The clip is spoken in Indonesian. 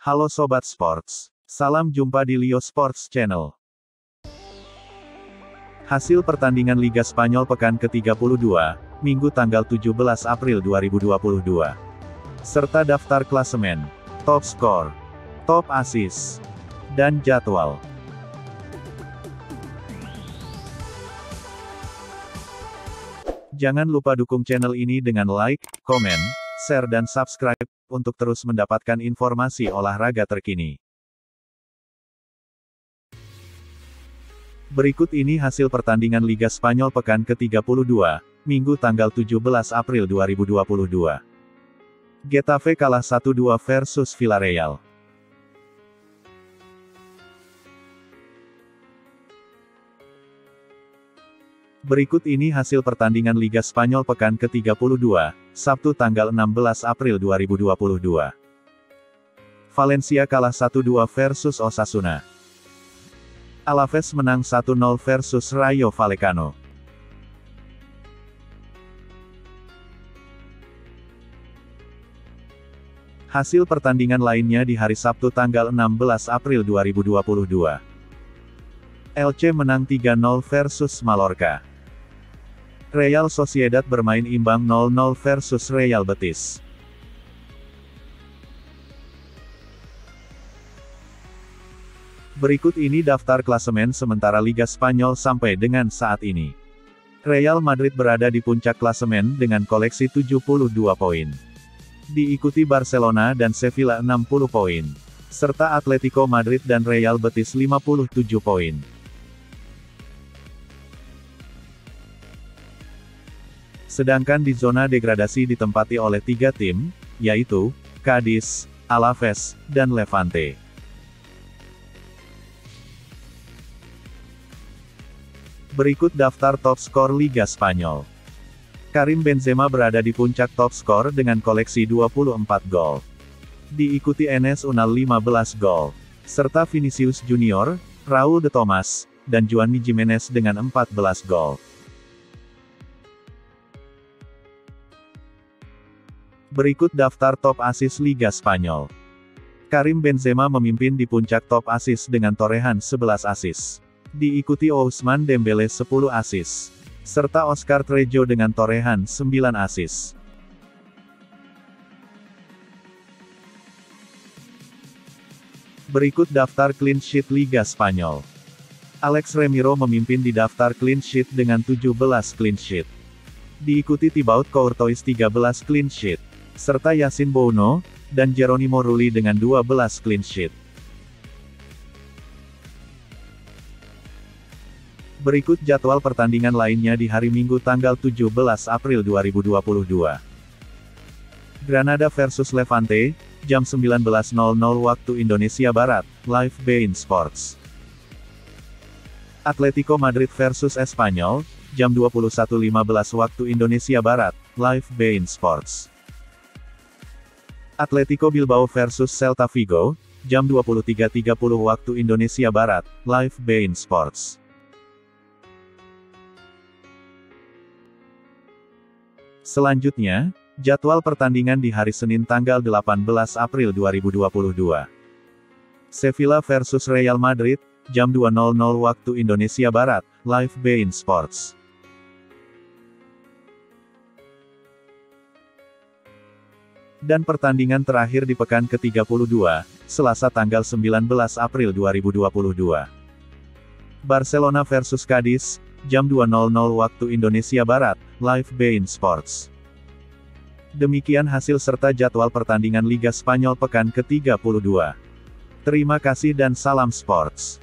Halo Sobat Sports. Salam jumpa di Leo Sports Channel. Hasil pertandingan Liga Spanyol pekan ke-32, Minggu tanggal 17 April 2022. Serta daftar klasemen, top skor, top assist, dan jadwal. Jangan lupa dukung channel ini dengan like, komen, share dan subscribe, untuk terus mendapatkan informasi olahraga terkini. Berikut ini hasil pertandingan Liga Spanyol pekan ke-32, Minggu tanggal 17 April 2022. Getafe kalah 1-2 versus Villarreal. Berikut ini hasil pertandingan Liga Spanyol pekan ke-32, Sabtu tanggal 16 April 2022. Valencia kalah 1-2 versus Osasuna. Alaves menang 1-0 versus Rayo Vallecano. Hasil pertandingan lainnya di hari Sabtu tanggal 16 April 2022. LC menang 3-0 versus Mallorca. Real Sociedad bermain imbang 0-0 versus Real Betis. Berikut ini daftar klasemen sementara Liga Spanyol sampai dengan saat ini. Real Madrid berada di puncak klasemen dengan koleksi 72 poin. Diikuti Barcelona dan Sevilla 60 poin. Serta Atletico Madrid dan Real Betis 57 poin. Sedangkan di zona degradasi ditempati oleh tiga tim, yaitu, Cadiz, Alaves, dan Levante. Berikut daftar top skor Liga Spanyol. Karim Benzema berada di puncak top skor dengan koleksi 24 gol. Diikuti Enes Unal 15 gol. Serta Vinicius Junior, Raul de Tomas, dan Juan Jimenez dengan 14 gol. Berikut daftar top asis Liga Spanyol. Karim Benzema memimpin di puncak top asis dengan torehan 11 asis. Diikuti Ousmane Dembele 10 asis. Serta Oscar Trejo dengan torehan 9 asis. Berikut daftar clean sheet Liga Spanyol. Alex Remiro memimpin di daftar clean sheet dengan 17 clean sheet. Diikuti Thibaut Courtois 13 clean sheet serta Yasin Bono, dan Jeronimo Rulli dengan 12 clean sheet. Berikut jadwal pertandingan lainnya di hari Minggu tanggal 17 April 2022. Granada versus Levante, jam 19.00 waktu Indonesia Barat, live Bein Sports. Atletico Madrid versus Espanyol, jam 21.15 waktu Indonesia Barat, live Bein Sports. Atletico Bilbao versus Celta Vigo, jam 23.30 waktu Indonesia Barat, live Bein Sports. Selanjutnya, jadwal pertandingan di hari Senin tanggal 18 April 2022. Sevilla versus Real Madrid, jam 2.00 waktu Indonesia Barat, live Bein Sports. Dan pertandingan terakhir di pekan ke-32, Selasa tanggal 19 April 2022. Barcelona versus Cadiz, jam 2.00 waktu Indonesia Barat, live Bein Sports. Demikian hasil serta jadwal pertandingan Liga Spanyol pekan ke-32. Terima kasih dan salam sports.